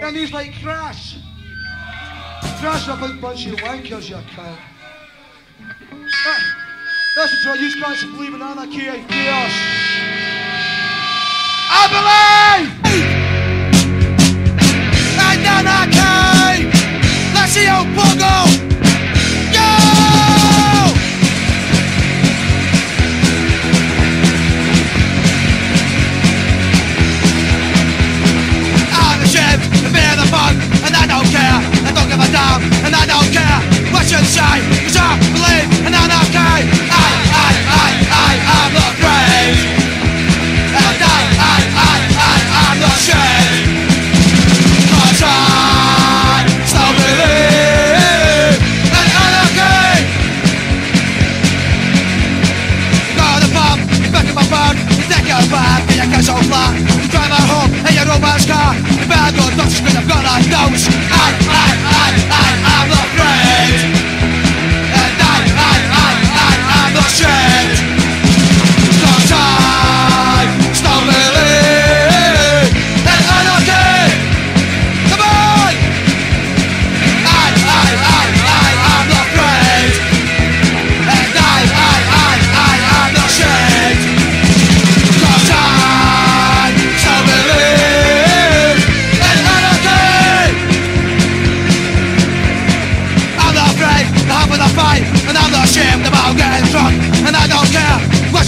And he's like, Crash! Crash, a bunch of wankers, you cunt. That, that's what you guys believe in anarchy and chaos. I believe! And anarchy! Let's see how bugger!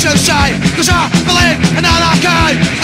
so shy Cause I believe in anarchy